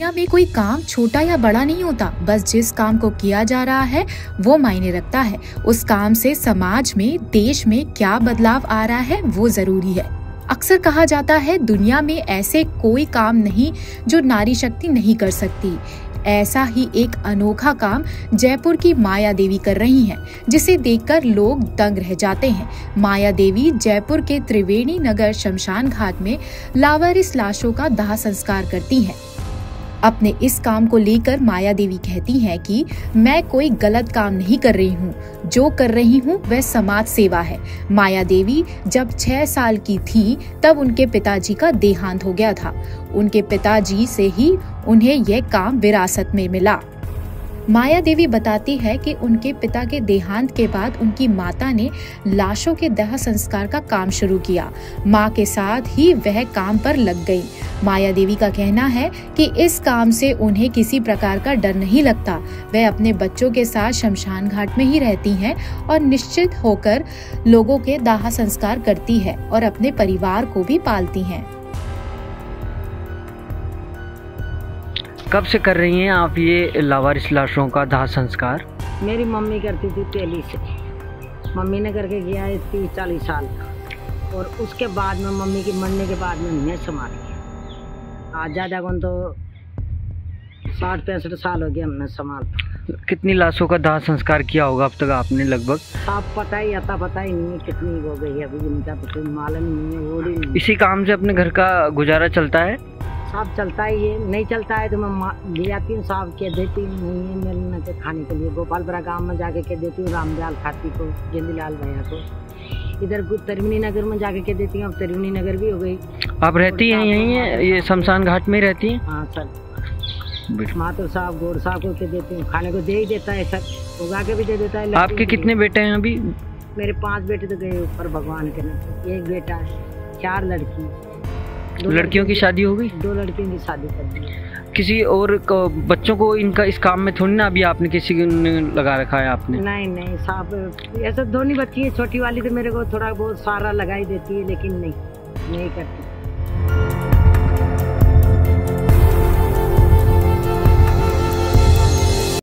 यहाँ में कोई काम छोटा या बड़ा नहीं होता बस जिस काम को किया जा रहा है वो मायने रखता है। उस काम से समाज में देश में क्या बदलाव आ रहा है वो ज़रूरी है। अक्सर कहा जाता है दुनिया में ऐसे कोई काम नहीं जो नारी शक्ति नहीं कर सकती। ऐसा ही एक अनोखा काम जयपुर की माया देवी कर रही हैं, जिसे देखकर लोग दंग रह जाते हैं। माया देवी जयपुर के त्रिवेणी नगर शमशान घाट में लावारिस लाशों का दाह संस्कार करती हैं। अपने इस काम को लेकर माया देवी कहती हैं कि मैं कोई गलत काम नहीं कर रही हूँ। जो कर रही हूँ, वह समाज सेवा है। माया देवी जब छह साल की थी, तब उनके पिताजी का देहांत हो गया था। उनके पिताजी से ही उन्हें यह काम विरासत में मिला। माया देवी बताती है कि उनके पिता के देहांत के बाद उनकी माता ने लाशों के दह संस्कार का काम शुरू किया। माँ के साथ ही वह काम पर लग गई। माया देवी का कहना है कि इस काम से उन्हें किसी प्रकार का डर नहीं लगता। वह अपने बच्चों के साथ शमशान घाट में ही रहती हैं और निश्चित होकर लोगों के दाह संस्कार करती है और अपने परिवार को भी पालती हैं। कब से कर रही हैं आप ये लावारिस लाशों का दाह संस्कार? मेरी मम्मी करती थी पहली से। मम्मी ने करके किया है तीस चालीस साल का। और उसके बाद में मम्मी के मरने के बाद में मैं संभाल गया आज ज़्यादा कौन तो साठ पैंसठ साल हो गया हमने संभाल। कितनी लाशों का दाह संस्कार किया होगा अब तक आपने लगभग? आप पता ही आता पता ही नहीं है कितनी हो गई है। अभी इनका तो मालूम नहीं है वो इसी काम से अपने घर का गुजारा चलता है? साफ़ चलता ही है। नहीं चलता है तो मैं ले आती हूँ साफ़ के देती हूँ नहीं है मिलने के खाने के लिए गोपालपुरा गाँव में जाके के देती हूँ रामजाल खाती को जंदीलाल भैया को। इधर कुछ तरवनी नगर में जाके के देती हूँ अब तरवनी नगर भी हो गई। आप रहती हैं यहीं है ये शमशान घाट में रहती हैं? हाँ सर। मातो साहब गोड़ साहब को के देती हूँ खाने को दे ही देता है सर। उगा के भी दे देता है आपके कितने बेटे हैं अभी? मेरे पाँच बेटे तो गए ऊपर भगवान के नाम एक बेटा है चार लड़की। लड़कियों की शादी हो गई? दो लड़कियों की शादी कर दी। किसी और को, बच्चों को इनका इस काम में थोड़ी ना अभी आपने किसी ने लगा रखा है आपने? नहीं नहीं साहब ऐसा दोनों बच्ची है छोटी वाली तो मेरे को थोड़ा बहुत सारा लगाई देती है लेकिन नहीं नहीं करती।